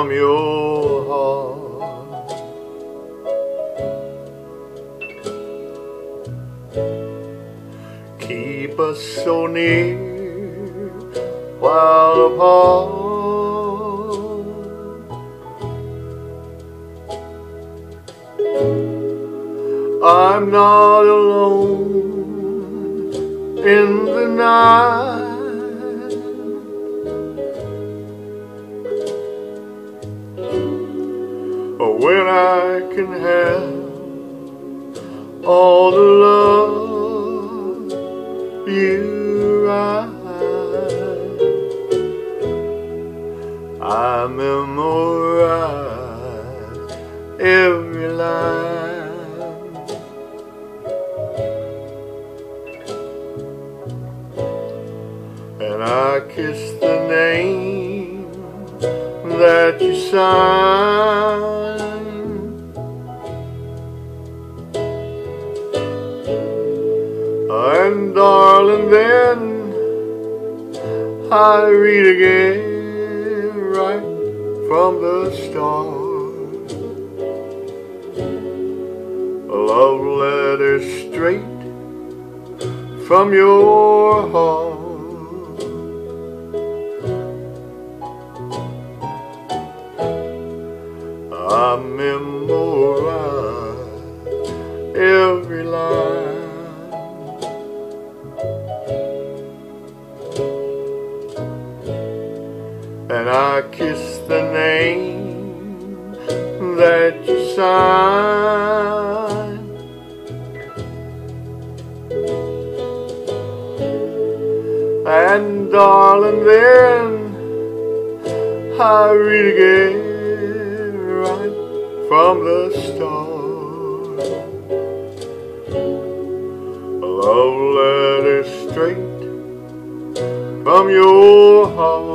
from your heart. Keep us so near while apart. I'm not alone in the night. When I can have all the love you write, I memorize every line. And I kiss the name that you sign. And darling, then I read again right from the start. A love letter straight from your heart. Memorize every line. and I kiss the name that you sign. And darling, then I read again from the start. A love letter straight from your heart.